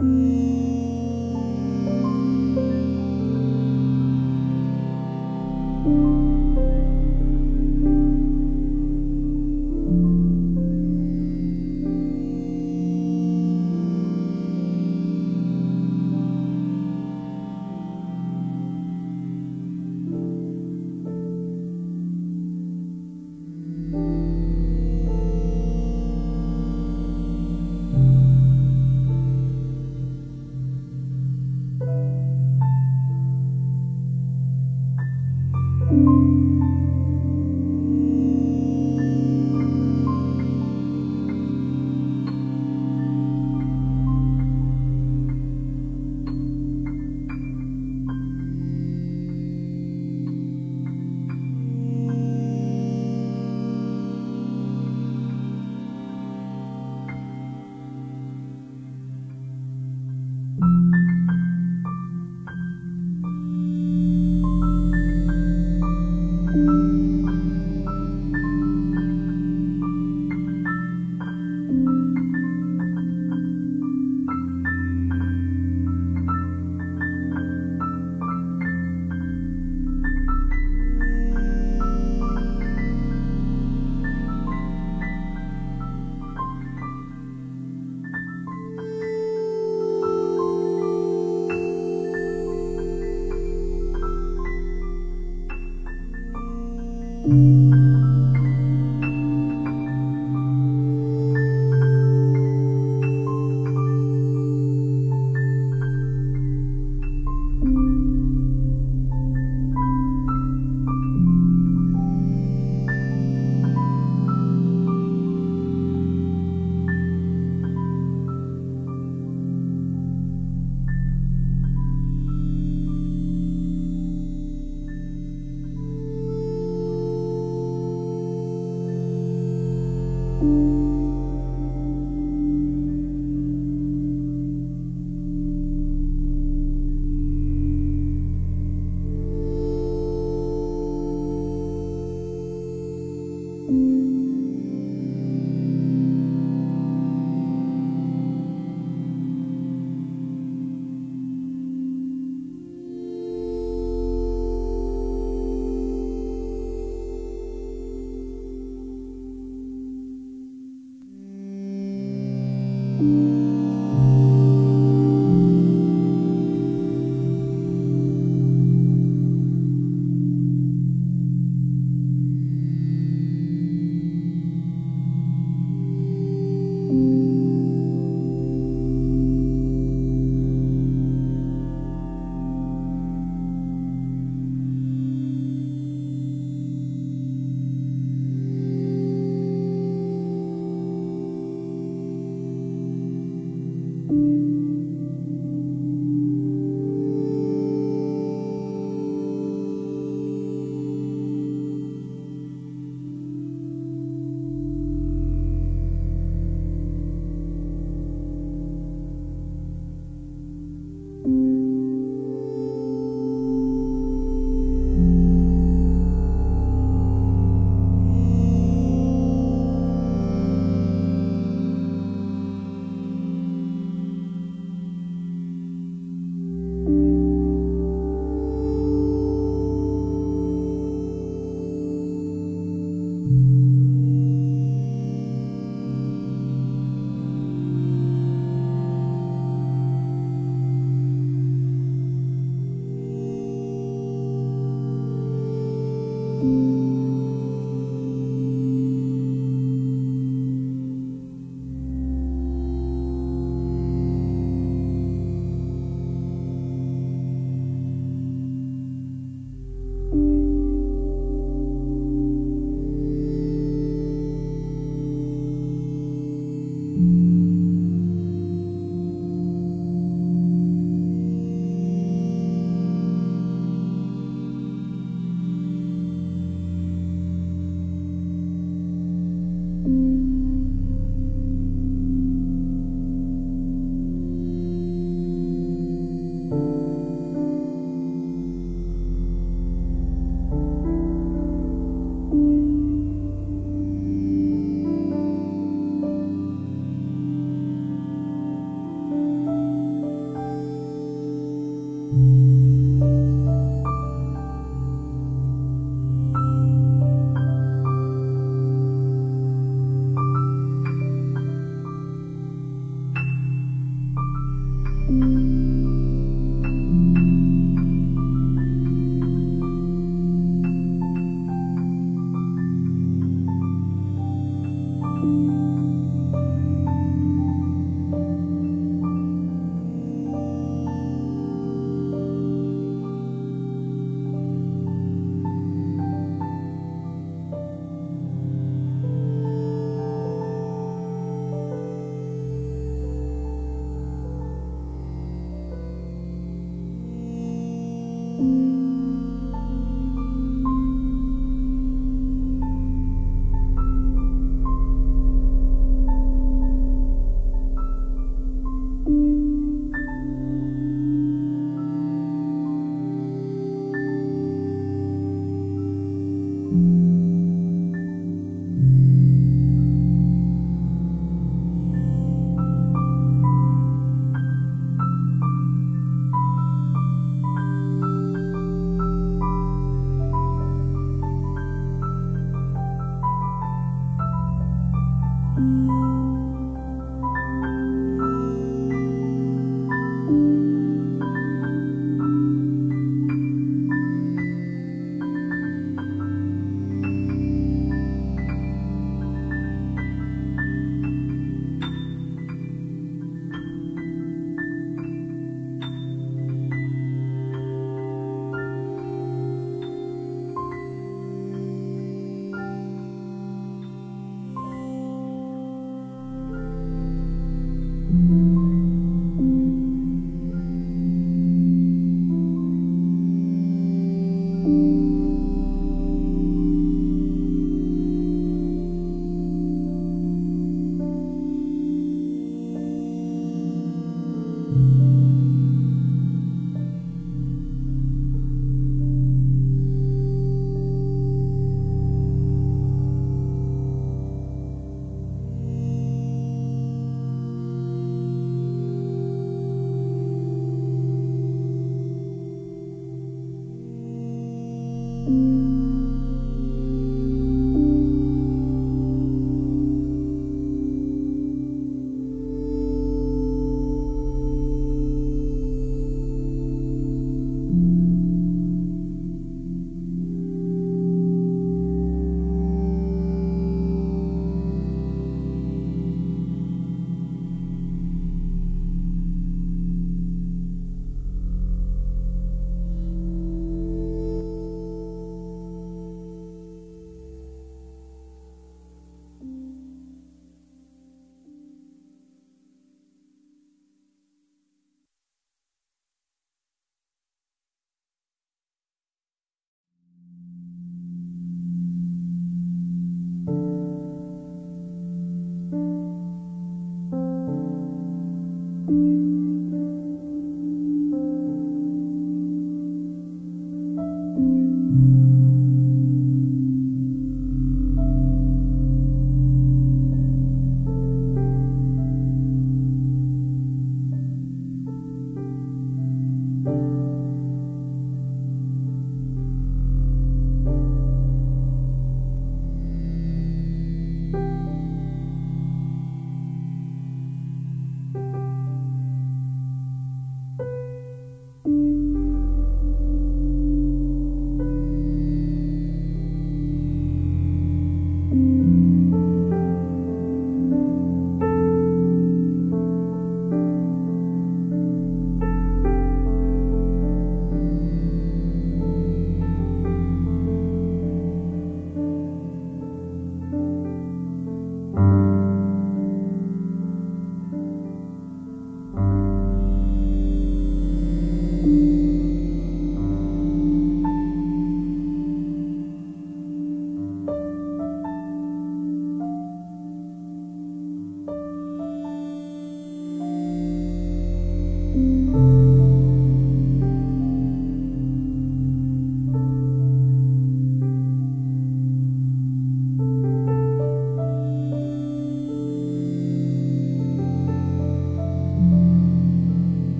Mm.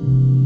you